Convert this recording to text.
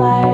play.